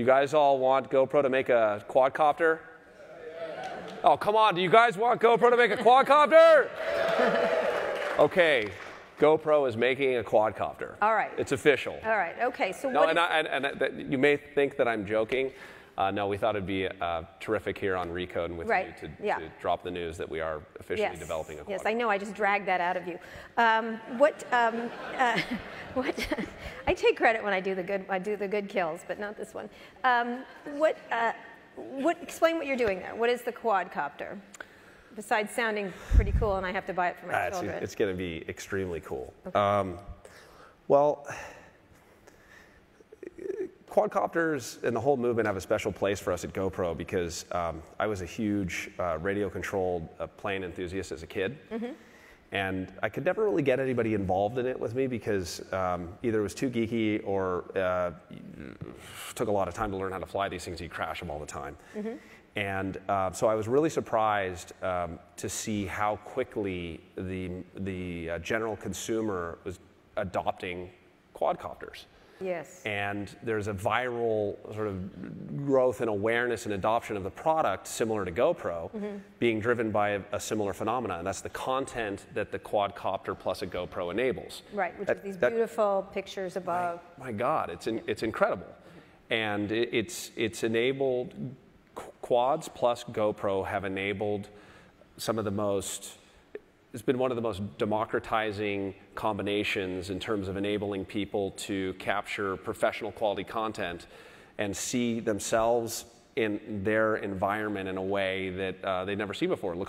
Do you guys all want GoPro to make a quadcopter? Oh, come on. Do you guys want GoPro to make a quadcopter? okay. GoPro is making a quadcopter. All right. It's official. All right. Okay. So No, what? and, I, and, and you may think that I'm joking. Uh, no, we thought it'd be uh, terrific here on Recode and with Right, you to, yeah. to drop the news that we are officially developing a quadcopter. Yes, I know. I just dragged that out of you. Um, what? Um, uh, what? I take credit when I do the good. I do the good kills, but not this one. Um, what? Uh, what? Explain what you're doing there. What is the quadcopter? Besides sounding pretty cool, and I have to buy it for my Ah, it's, children. it's going to be extremely cool. Um, well, quadcopters and the whole movement have a special place for us at GoPro because um, I was a huge uh, radio-controlled uh, plane enthusiast as a kid. And I could never really get anybody involved in it with me because um, either it was too geeky or uh, took a lot of time to learn how to fly these things. You crash them all the time. And uh, so I was really surprised um, to see how quickly the, the uh, general consumer was adopting quadcopters. Yes. And there's a viral sort of growth and awareness and adoption of the product similar to GoPro mm-hmm. being driven by a, a similar phenomenon. And that's the content that the quadcopter plus a GoPro enables. Right. Which That- is these that- beautiful pictures above. my God, it's, in, it's incredible. And it, it's, it's enabled, quads plus GoPro have enabled some of the most, it's been one of the most democratizing combinations in terms of enabling people to capture professional quality content and see themselves in their environment in a way that uh, they'd never seen before. Look